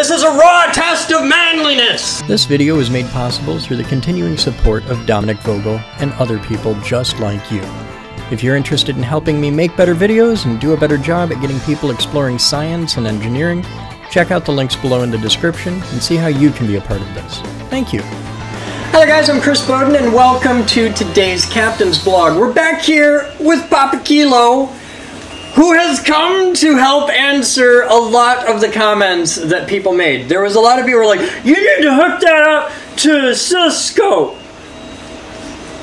This is a raw test of manliness! This video is made possible through the continuing support of Dominic Vogel and other people just like you. If you're interested in helping me make better videos and do a better job at getting people exploring science and engineering, check out the links below in the description and see how you can be a part of this. Thank you. Hello guys, I'm Chris Boden and welcome to today's Captain's Blog. We're back here with Papa Kilo, who has come to help answer a lot of the comments that people made. There was a lot of people who were like, you need to hook that up to Cisco.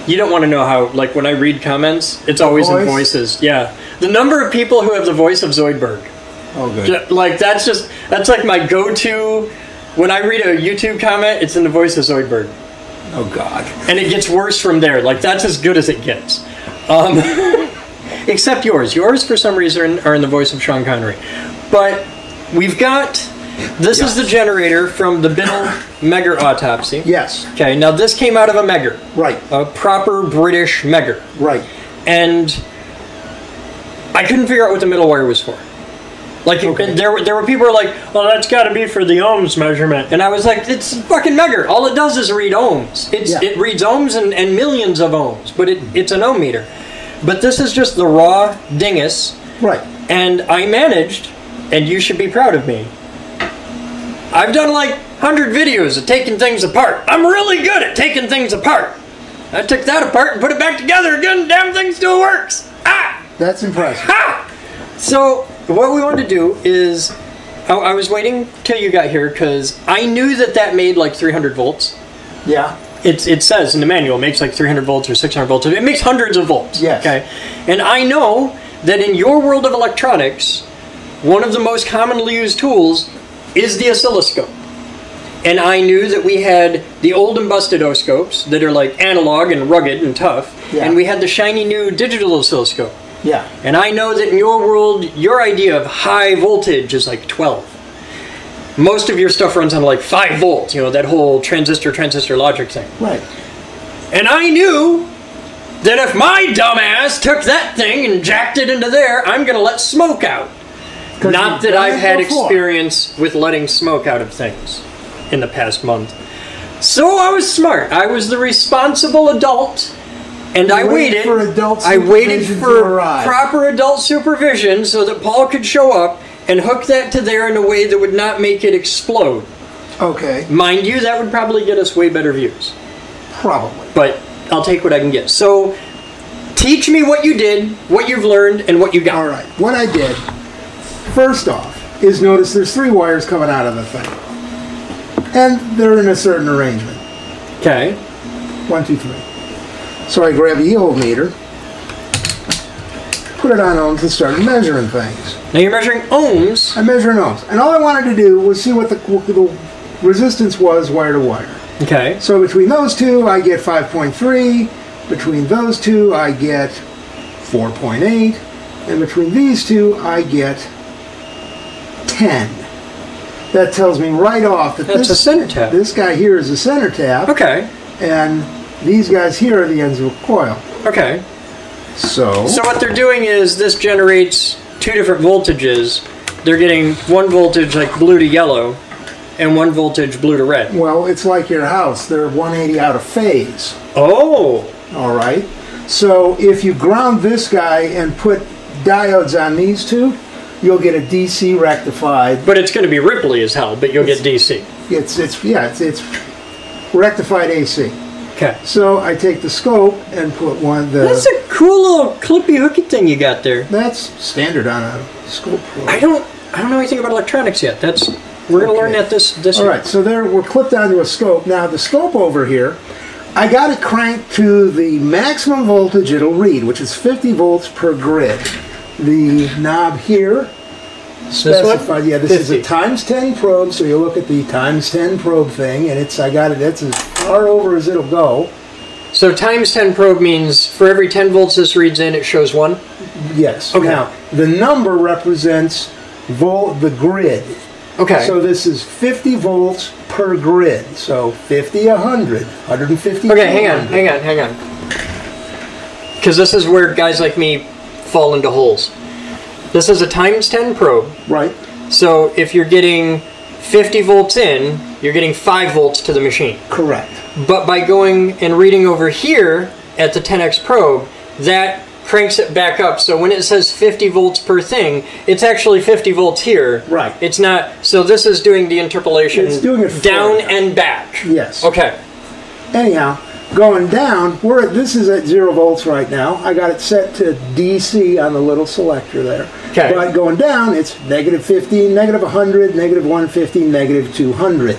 You don't want to know how, like when I read comments, it's always in voices. Yeah. The number of people who have the voice of Zoidberg. Oh, good. Like that's just, that's like my go-to, when I read a YouTube comment, it's in the voice of Zoidberg Oh, God. and it gets worse from there. Like that's as good as it gets. Um, except yours. Yours, for some reason, are in the voice of Sean Connery. But we've got. This is the generator from the Biddle Megger autopsy. Yes. Okay, now this came out of a Megger, Right. a proper British Megger, Right. and I couldn't figure out what the middle wire was for. Like Okay. there, were, there were people who were like, "Well, that's got to be for the ohms measurement," and I was like, "It's fucking Megger. All it does is read ohms. It's Yeah. it reads ohms and, and millions of ohms, but it, it's an ohm meter. But this is just the raw dingus, Right. and I managed, and you should be proud of me. I've done like hundred videos of taking things apart. I'm really good at taking things apart. I took that apart and put it back together again. Damn thing still works. Ah! That's impressive. Ha! So what we wanted to do is, I, I was waiting till you got here because I knew that that made like 300 volts. Yeah. It, it says in the manual it makes like 300 volts or 600 volts. It makes hundreds of volts. Yes. Okay. And I know that in your world of electronics, one of the most commonly used tools is the oscilloscope. And I knew that we had the old and busted oscopes that are like analog and rugged and tough, Yeah. and we had the shiny new digital oscilloscope. Yeah. And I know that in your world, your idea of high voltage is like 12. Most of your stuff runs on like 5 volts, you know, that whole transistor transistor logic thing. Right. And I knew that if my dumbass took that thing and jacked it into there, I'm going to let smoke out. Not that I've had before. experience with letting smoke out of things in the past month. So I was smart. I was the responsible adult. And I waited waited for adult I waited for proper adult supervision so that Paul could show up and hook that to there in a way that would not make it explode. Okay. Mind you, that would probably get us way better views Probably. but I'll take what I can get. So, teach me what you did, what you've learned, and what you got. All right. What I did, first off, is notice there's three wires coming out of the thing. And they're in a certain arrangement. Okay. One, two, three. So I grab a yield meter, put it on ohms, and started measuring things. Now you're measuring ohms. I'm measuring ohms. And all I wanted to do was see what the, the resistance was wire to wire. Okay. So between those two, I get 5.3. Between those two, I get 4.8. And between these two, I get 10. That tells me right off that That's this, a center tap. this guy here is a center tap. Okay. And these guys here are the ends of a coil. Okay. So, So what they're doing is this generates two different voltages. They're getting one voltage like blue to yellow, and one voltage blue to red. well, it's like your house. They're 180 out of phase. Oh. All right. So if you ground this guy and put diodes on these two, you'll get a DC rectified. But it's going to be ripply as hell, but you'll get DC. It's it's yeah, it's, it's rectified AC. Okay. So I take the scope and put one the That's a cool little clippy hooky thing you got there. that's standard on a scope probe. I don't I don't know anything about electronics yet. That's we're gonna learn that this this All right, so there we're clipped onto a scope. Now the scope over here, I got it cranked to the maximum voltage it'll read, which is 50 volts per grid. The knob here one? specified. Yeah, this is a times 10 probe, so you look at the times 10 probe thing, and it's I got it. That's as far over as it'll go. So times 10 probe means for every 10 volts this reads in, it shows one. Yes. Okay. Now the number represents volt the grid. Okay. So this is 50 volts per grid. So 50, 100, 150. okay, hang on, hang on, hang on. Because this is where guys like me fall into holes. This is a times 10 probe. Right. So if you're getting 50 volts in, you're getting 5 volts to the machine. Correct. But by going and reading over here at the 10x probe, that cranks it back up. So when it says 50 volts per thing, it's actually 50 volts here. Right. It's not. So this is doing the interpolation It's doing it down you. and back. Yes. Okay. Anyhow, going down, we're at, this is at zero volts right now. I got it set to DC on the little selector there. Okay. But going down, it's negative 50, negative 100, negative 150, negative 200.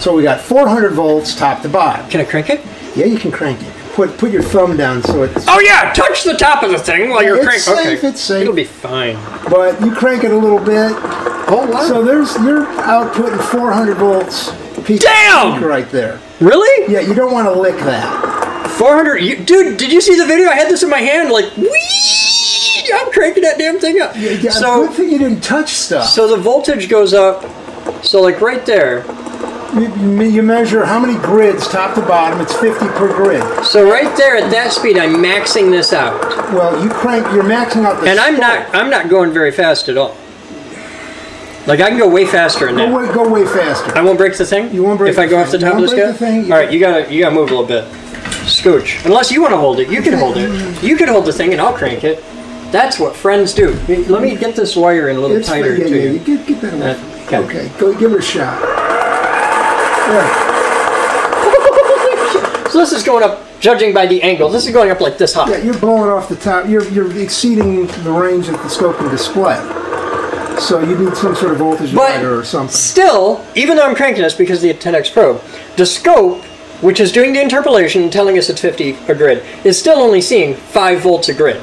So we got 400 volts top to bottom. Can I crank it? Yeah, you can crank it. Put put your thumb down so it's. Oh yeah, touch the top of the thing while you're It's cranking. safe, okay. it's safe. It'll be fine. But you crank it a little bit. Oh wow. So there's you're outputting 400 volts. Peak Damn! right there. really? Yeah, you don't want to lick that. 400. You, dude, did you see the video? I had this in my hand, like, whee! I'm cranking that damn thing up. Yeah, so, good thing you didn't touch stuff. so the voltage goes up. So like right there. You, measure how many grids top to bottom. It's 50 per grid. So right there at that speed, I'm maxing this out, Well, you crank. You're maxing out the. and I'm not. I'm not going very fast at all. Like I can go way faster than Go that. way, go way faster. I won't break the thing. You won't break if I go off the top of the scale. the thing. All right, you gotta you gotta move a little bit. Scooch. Unless you want to hold it, you can hold it. You can hold the thing, and I'll crank it. That's what friends do. Let me get this wire in a little It's tighter yeah, to yeah, you. get, get that away Uh, me. okay. Okay. go give it a shot. So this is going up, judging by the angle, this is going up like this high. Yeah, you're blowing off the top. You're you're exceeding the range of the scope and display. So you need some sort of voltage divider or something. still, even though I'm cranking this because of the 10x probe, the scope, which is doing the interpolation and telling us it's 50 a grid, is still only seeing 5 volts a grid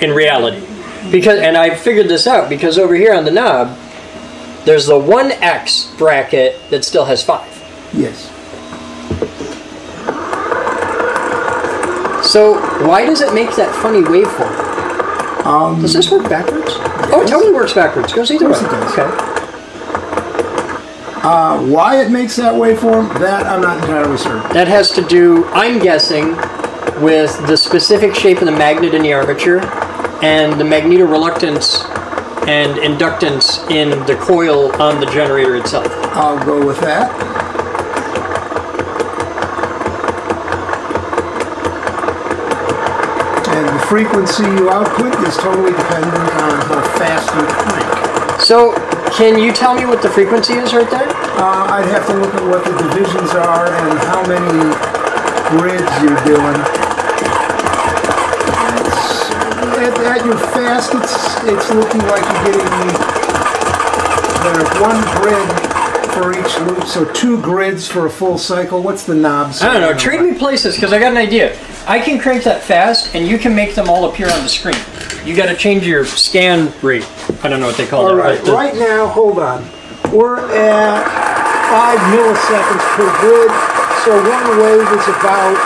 in reality. Because and I figured this out because over here on the knob, there's the 1x bracket that still has 5. Yes. So why does it make that funny waveform? Um, Does this work backwards? Oh, it totally works backwards. Goes either way. it does. Okay. uh, why it makes that waveform? That I'm not entirely certain. That has to do, I'm guessing, with the specific shape of the magnet in the armature and the magnetoreluctance and inductance in the coil on the generator itself. I'll go with that. And the frequency you output is totally dependent on how fast you crank. So, can you tell me what the frequency is right there? Uh, I'd have to look at what the divisions are and how many grids you're doing. At, at your fast, it's it's looking like you're getting uh, one grid for each loop, so two grids for a full cycle. What's the knobs? I don't know. Trade me places because I got an idea. I can crank that fast, and you can make them all appear on the screen. You got to change your scan rate. I don't know what they call All it. right, the- right now, hold on. We're at five milliseconds per grid, so one wave is about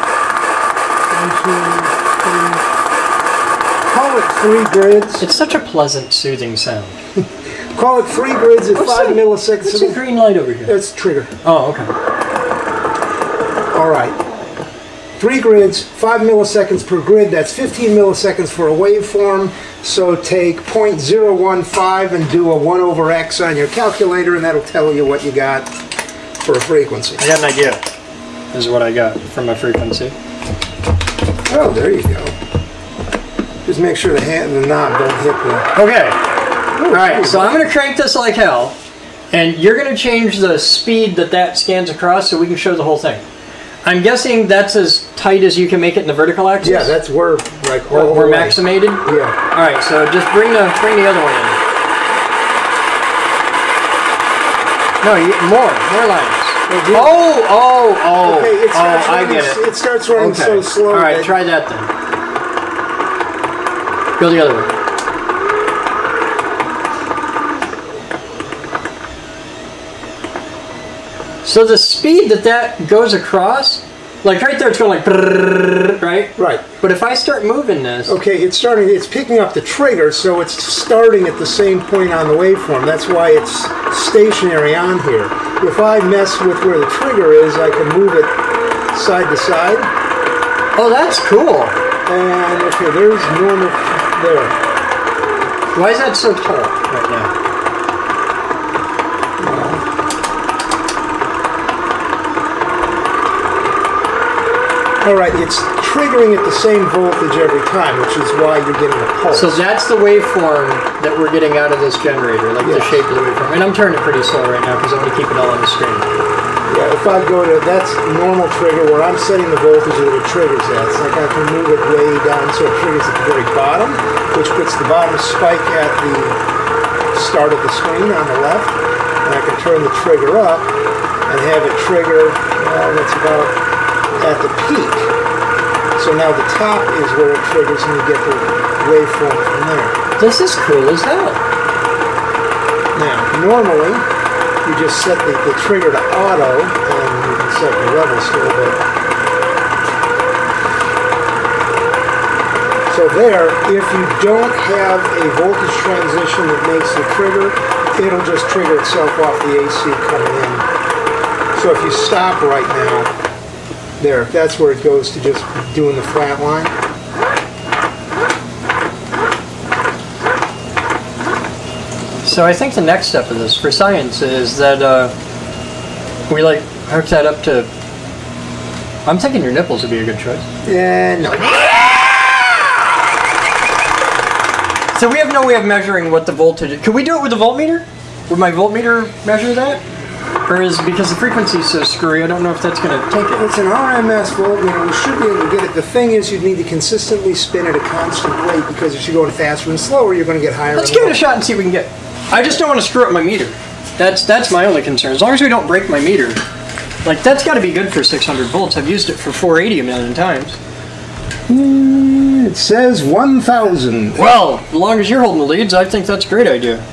one, two, three, call it three grids. It's such a pleasant, soothing sound. Call it three grids at five that? milliseconds. What's the green light over here? That's trigger. Oh, okay. All right. Three grids, five milliseconds per grid. That's 15 milliseconds for a waveform. So take 0.015 and do a 1 over x on your calculator, and that'll tell you what you got for a frequency. I got an idea. This is what I got from my frequency. Oh, there you go. Just make sure the hand and the knob don't hit the. Okay. All right. So I'm gonna crank this like hell, and you're gonna change the speed that that scans across so we can show the whole thing. I'm guessing that's as tight as you can make it in the vertical axis. Yeah, that's where like all we're, the we're way. maximated. Yeah. All right. So just bring the bring the other one in. No, you, more more lines. Oh, oh, oh, Okay, it oh! starts I get it. It starts running Okay. so slow. All right, try that then. Go the other way. So the speed that that goes across, like right there, it's going like, right? Right. But if I start moving this, Okay, it's starting. It's picking up the trigger, so it's starting at the same point on the waveform. That's why it's stationary on here. If I mess with where the trigger is, I can move it side to side. oh, that's cool. And okay, there's normal there. Why is that so tall right now? All right, it's triggering at the same voltage every time, which is why you're getting a pulse. So that's the waveform that we're getting out of this generator, like the shape of the waveform. And I'm turning it pretty slow right now because I want to keep it all on the screen. yeah, if I go to that's normal trigger where I'm setting the voltage that it triggers at. It's like I can move it way down so it triggers at the very bottom, which puts the bottom spike at the start of the screen on the left, and I can turn the trigger up and have it trigger. Uh, that's about at the peak. So now the top is where it triggers, and you get the waveform from there. This is cool as hell. Now, normally, you just set the, the trigger to auto, and you can set the level still, but... So there, if you don't have a voltage transition that makes the trigger, it'll just trigger itself off the AC coming in. So if you stop right now, there, that's where it goes to just doing the flat line. So I think the next step of this for science is that uh, we like hook that up to. I'm thinking your nipples would be a good choice. Yeah, no, So we have no way of measuring what the voltage. Could we do it with a voltmeter? Would my voltmeter measure that? Or is because the frequency is so screwy, I don't know if that's going to take it. It's an RMS voltmeter. We should be able to get it. The thing is, you'd need to consistently spin at a constant rate because if you're going faster and slower, you're going to get higher. Let's give it a shot and see what we can get. I just don't want to screw up my meter. That's that's my only concern. As long as we don't break my meter, like that's got to be good for 600 volts. I've used it for 480 a million times. Mm, it says 1,000. Well, as long as you're holding the leads, I think that's a great idea.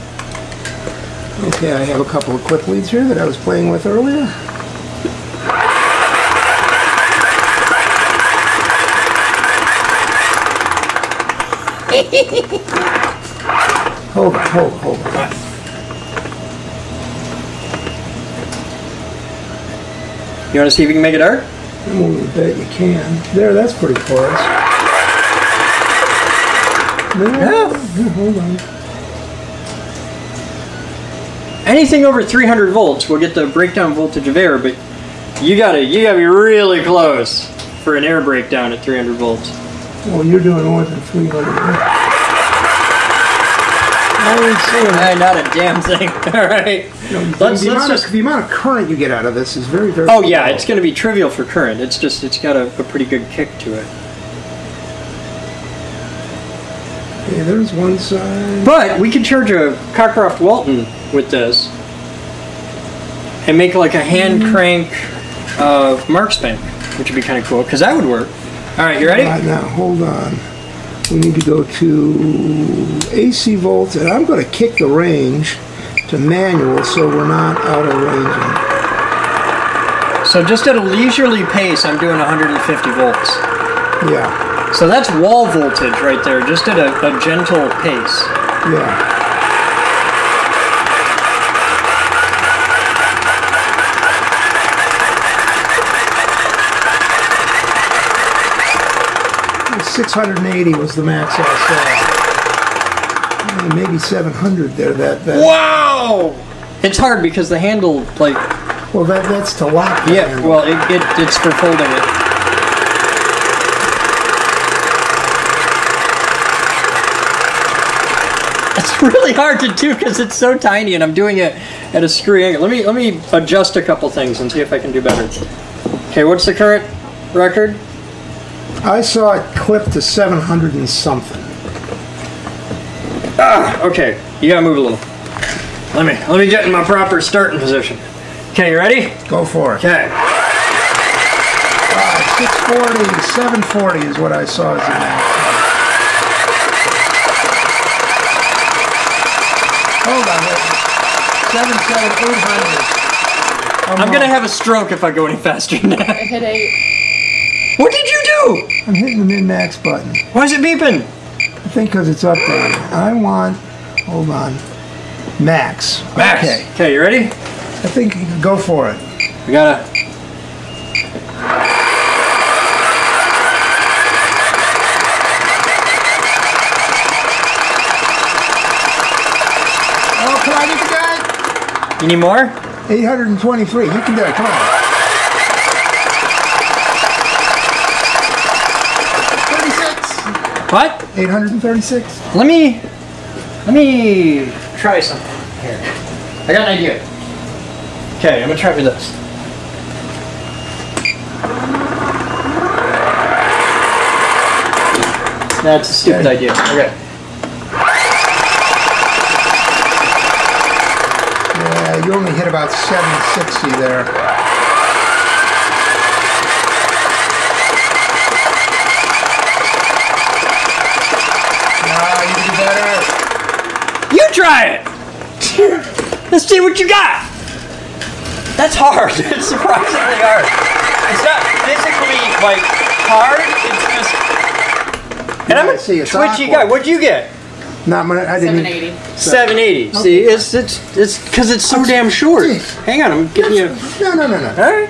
Okay, I have a couple of quick leads here that I was playing with earlier. hold on, hold on, hold on. You want to see if we can make it dark? I'm to bet you can. There, that's pretty close. Yeah. hold on. Anything over 300 volts will get the breakdown voltage of air, but you gotta you gotta be really close for an air breakdown at 300 volts. Well, you're doing more than 300. I ain't seeing Hey, not a damn thing. All right. Let's, the, let's amount just. of, the amount of current you get out of this is very, very Oh yeah, low. it's going to be trivial for current. It's just it's got a, a pretty good kick to it. Okay, there's one side. But we can charge a Cockcroft Walton with this and make like a hand crank uh, Marx bank, which would be kind of cool because that would work. All right, you ready? Right now, hold on. We need to go to AC volts, and I'm going to kick the range to manual so we're not out of range. So just at a leisurely pace, I'm doing 150 volts. Yeah, So that's wall voltage right there, just at a, a gentle pace. yeah. Six hundred and eighty was the max I saw. Hmm, maybe seven hundred there. That that. Wow! It's hard because the handle, like, Well, that that's to lock. the yeah, handle. well, it, it, it's for folding it. It's really hard to do because it's so tiny, and I'm doing it at a screw angle. Let me let me adjust a couple things and see if I can do better. Okay, what's the current record? I saw it clip to seven hundred and something. Ah, Okay, you gotta move a little. Let me let me get in my proper starting position. Okay, you ready? Go for it. Okay. Uh, 640, 740 is what I saw as the max. Hold on. Seven, seven, eight hundred. I'm gonna have a stroke if I go any faster than that. I hit eight. What did you do? I'm hitting the min max button. Why is it beeping? I think because it's updated. I want. Hold on. Max. Max. Okay. Okay, you ready? I think you can go for it. We gotta. Oh, can I get the guy? You need more? 823. You can do it. Come on. What? 836. Let me let me try something here. I got an idea. Okay, I'm gonna try with this. That's a stupid Okay. idea. Okay. Yeah, you only hit about 760 there. Ah, you can do better. You try it! Let's see what you got! That's hard. It's surprisingly hard. It's not physically like hard, it's just and I'm Yeah, a see, it's twitchy awkward. guy. What'd you get? Not much. I didn't. 780. 780. See, it's it's it's because it's so damn short. Hang on, I'm getting you. No, no, no, no. All right.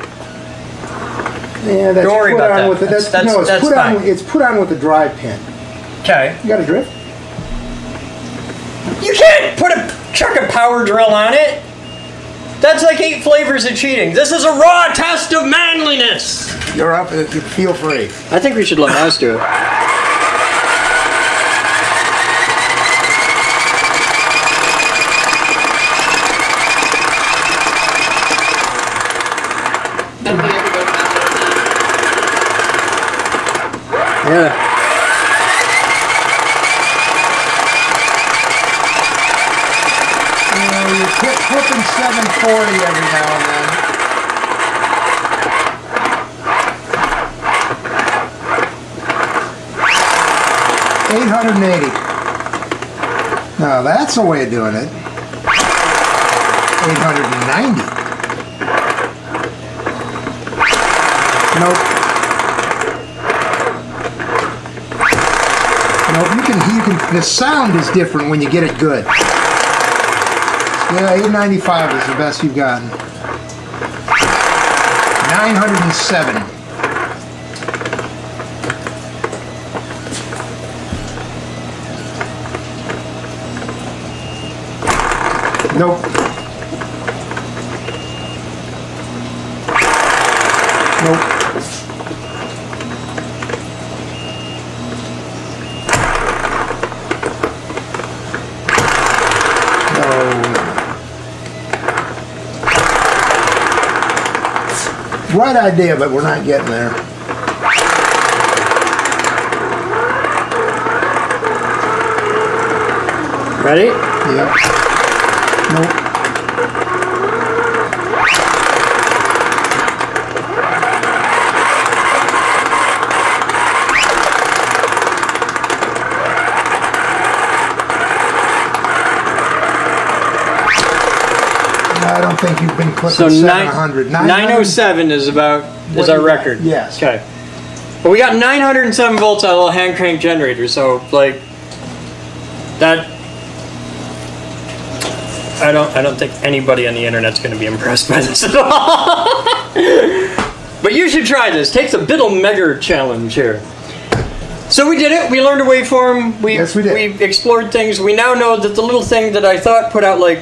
Yeah, that's Don't worry put about on that. With the, That's- that's, that's- no, it's that's put fine. on. It's put on with a drive pin. Okay. You got a drift? You can't put a chuck a power drill on it. That's like eight flavors of cheating. This is a raw test of manliness. You're up. uh, You feel free. I think we should let Mouse do it. Don't forget to go to that Yeah. 880. Now that's a way of doing it. 890. Nope. Nope, you can, you can, the sound is different when you get it good. Yeah, 895 is the best you've gotten. 907. Nope. Nope. No. Right idea, but we're not getting there. Ready? Yep. Nope. I don't think you've been clipping So nine, 700. 907 is about is our you got? record. Yes. Okay. But we got 907 volts on a little hand crank generator, so like that. I don't. I don't think anybody on the internet's going to be impressed by this at all. but you should try this. Take the Biddle Megger challenge here. So we did it. We learned a waveform. We Yes, we did. we explored things. We now know that the little thing that I thought put out like,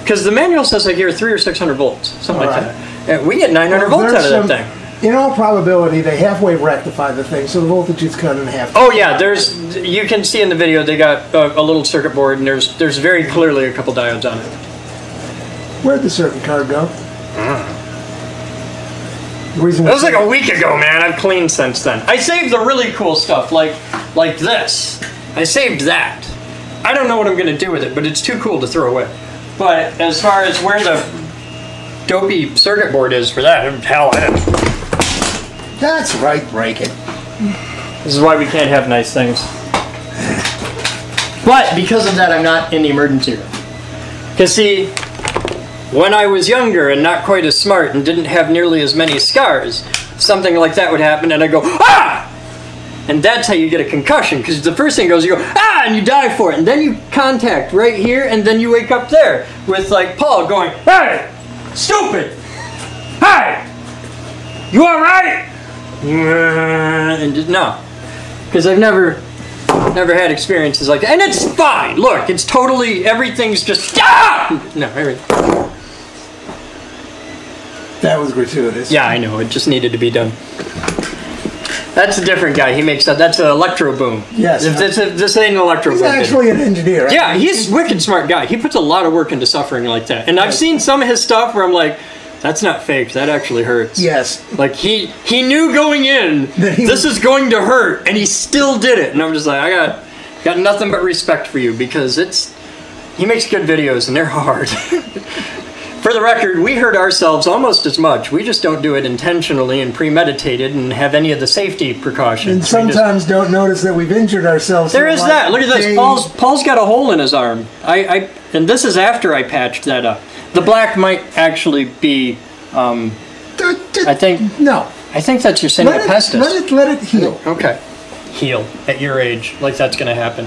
because the manual says like here three or six hundred volts, something like Right. that. And we get nine hundred Well, volts out of that thing. In all probability, they halfway rectify the thing, so the voltage is cut in half. Oh yeah, there's. You can see in the video they got a, a little circuit board, and there's there's very clearly a couple diodes on it. Where'd the circuit card go? Hmm. The reason That was like a week ago, man. I've cleaned since then. I saved the really cool stuff, like like this. I saved that. I don't know what I'm gonna do with it, but it's too cool to throw away. But as far as where the dopey circuit board is for that, hell, I don't. That's right, break it. This is why we can't have nice things. But because of that, I'm not in the emergency room. Because, see, when I was younger and not quite as smart and didn't have nearly as many scars, something like that would happen and I'd go, ah! And that's how you get a concussion, because the first thing goes, you go, ah, and you die for it. And then you contact right here, and then you wake up there with, like, Paul going, hey, stupid! Hey! You alright? And just, no. Because I've never, never had experiences like that. And it's fine. Look, it's totally, everything's just, ah! No, everything. That was gratuitous. Yeah, I know. It just needed to be done. That's a different guy. He makes that. That's an ElectroBOOM. Yes. If this, if this ain't an electro He's boom. actually an engineer. Yeah, he's a wicked smart guy. He puts a lot of work into suffering like that. And I've seen some of his stuff where I'm like, that's not fake. That actually hurts. Yes. Like he he knew going in this is going to hurt, and he still did it. And I'm just like, I got got nothing but respect for you because it's he makes good videos and they're hard. for the record, we hurt ourselves almost as much. We just don't do it intentionally and premeditated and have any of the safety precautions. And We just- sometimes don't notice that we've injured ourselves. there is that. Look at this. Paul's Paul's got a hole in his arm. I, I and this is after I patched that up. The black might actually be. Um, D- d- I think No. I think that's your Let it, pestis. let it let it heal. Okay. Heal at your age, like that's gonna happen.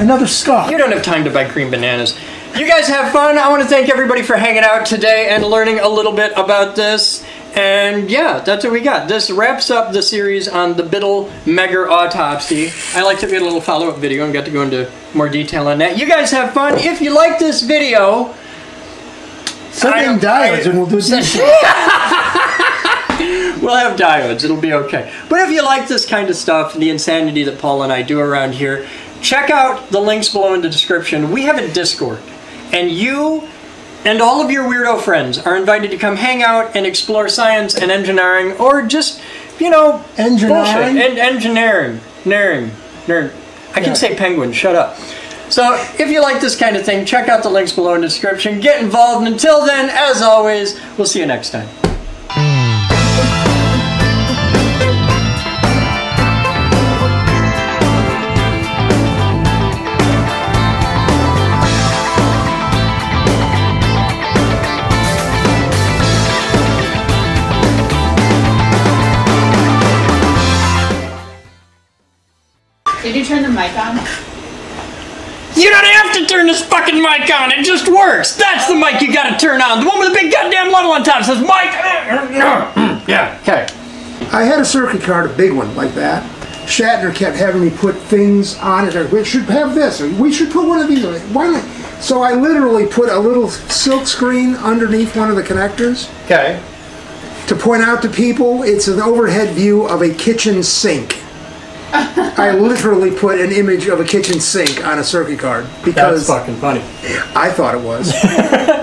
Another scar. You don't have time to buy cream bananas. You guys have fun. I want to thank everybody for hanging out today and learning a little bit about this. And yeah, that's what we got. This wraps up the series on the Biddle Megger autopsy. I like to get a little follow-up video and got to go into more detail on that. You guys have fun. If you like this video, Send I in don't- diodes I- and we'll do this. We'll have diodes. It'll be okay. But if you like this kind of stuff, the insanity that Paul and I do around here, check out the links below in the description. We have a Discord, and you and all of your weirdo friends are invited to come hang out and explore science and engineering, or just, you know, Engineering? bullshit. En- engineering, nerd, nerd. I can Yeah. say penguin. Shut up. So, if you like this kind of thing, check out the links below in the description. Get involved. And until then, as always, we'll see you next time. Did you turn the mic on? You don't have to turn this fucking mic on. It just works. That's the mic you gotta turn on. The one with the big goddamn level on top says mic. Yeah. Okay. I had a circuit card, a big one like that. Shatner kept having me put things on it. Or, we should have this. Or, we should put one of these. on it. Why not? So I literally put a little silk screen underneath one of the connectors Okay. to point out to people it's an overhead view of a kitchen sink. I literally put an image of a kitchen sink on a circuit card because That's fucking funny. I thought it was.